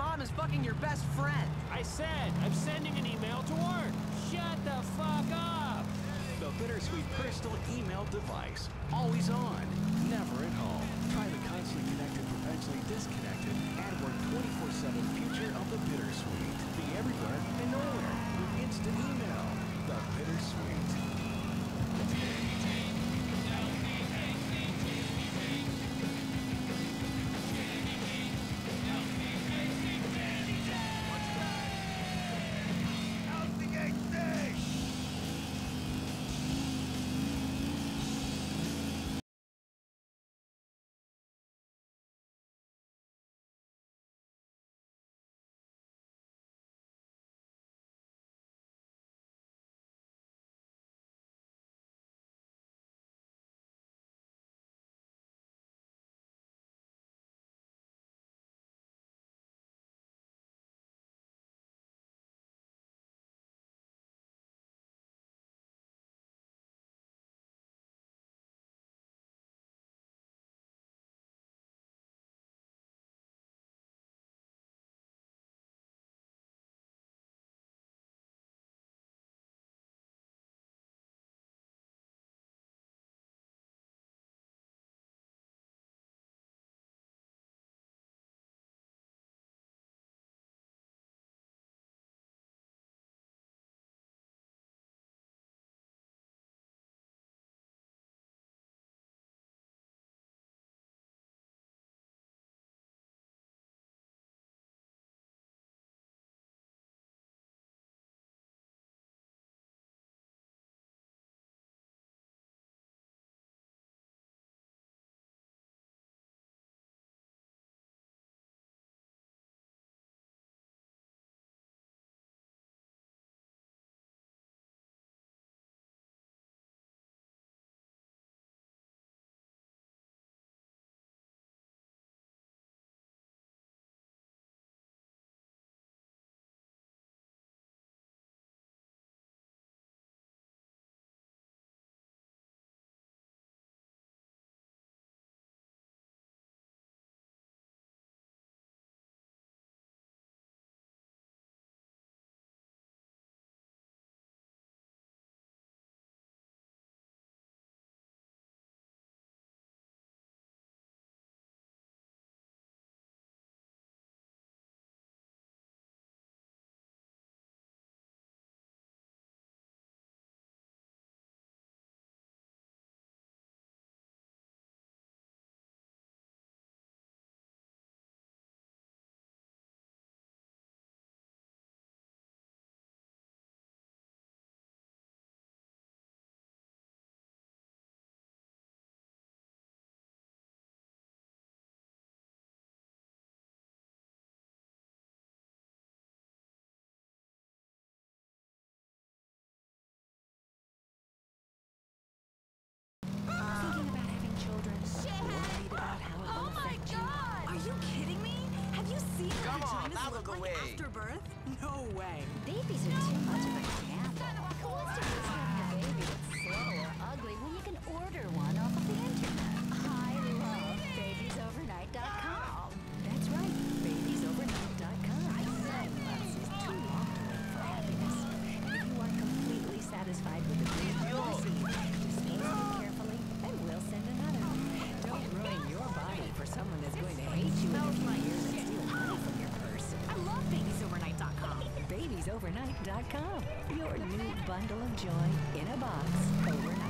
mom is fucking your best friend. I said, I'm sending an email to work. Shut the fuck up. The Bittersweet personal email device. Always on, never at home. Try the constantly connected, perpetually disconnected, and work 24-7 future of the Bittersweet. Be everywhere and nowhere Come what out look of like way. after birth? No way. Babies are too much of a gamble. Who wants to risk having a baby that's slow or ugly when you can order one off of the internet? Babiesovernight.com. Your new bundle of joy in a box overnight.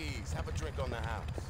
Please, have a drink on the house.